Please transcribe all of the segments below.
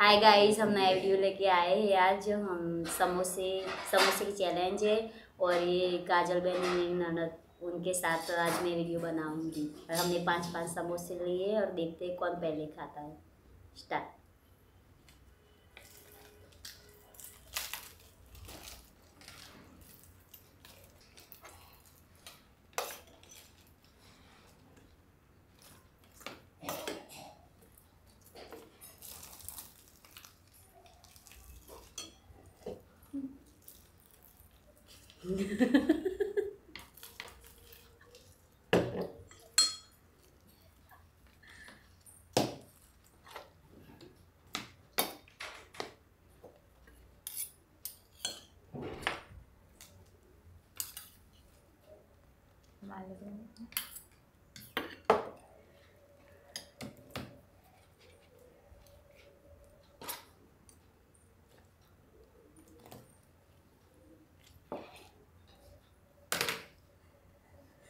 Hi guys हम नया video लेके आए हैं आज। हम समोसे समोसे की चैलेंज है और ये काजल बहन ननद उनके साथ आज मैं वीडियो बनाऊँगी। और हमने पाँच पाँच समोसे लिए और देखते हैं कौन पहले खाता है। स्टार्ट 哈哈哈！买个。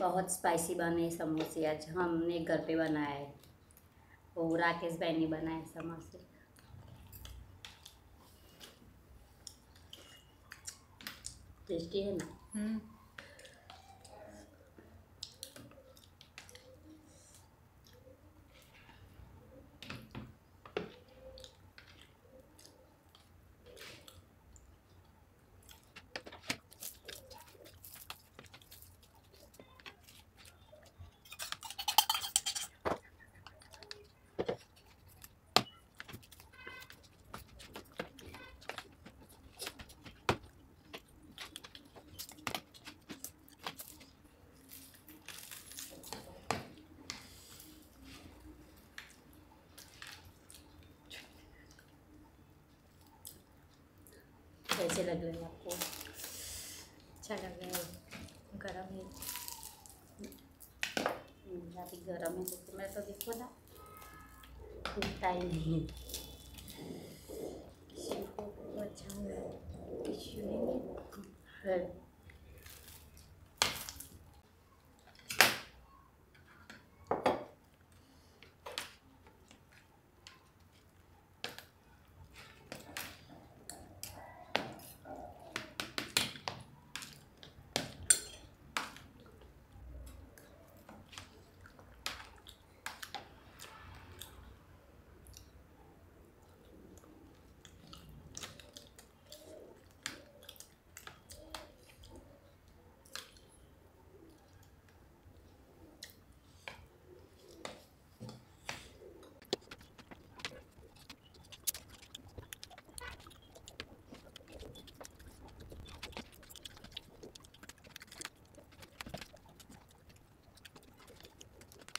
बहुत स्पाइसी बने समोसे। आज हमने घर पे बनाए। वो राकेश भाई ने बनाए समोसे। टेस्टी है ना? कैसे लग रहे हैं आपको? अच्छा लग रहा है। गर्म है। अभी गर्म है तो मैं तो देखो ना टूटता ही। नहीं किसी अच्छा है।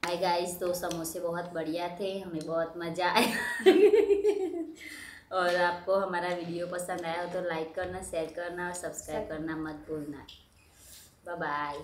हाय गाइस तो समोसे बहुत बढ़िया थे हमें बहुत मज़ा आया। और आपको हमारा वीडियो पसंद आया हो तो लाइक करना शेयर करना और सब्सक्राइब करना मत भूलना। Bye bye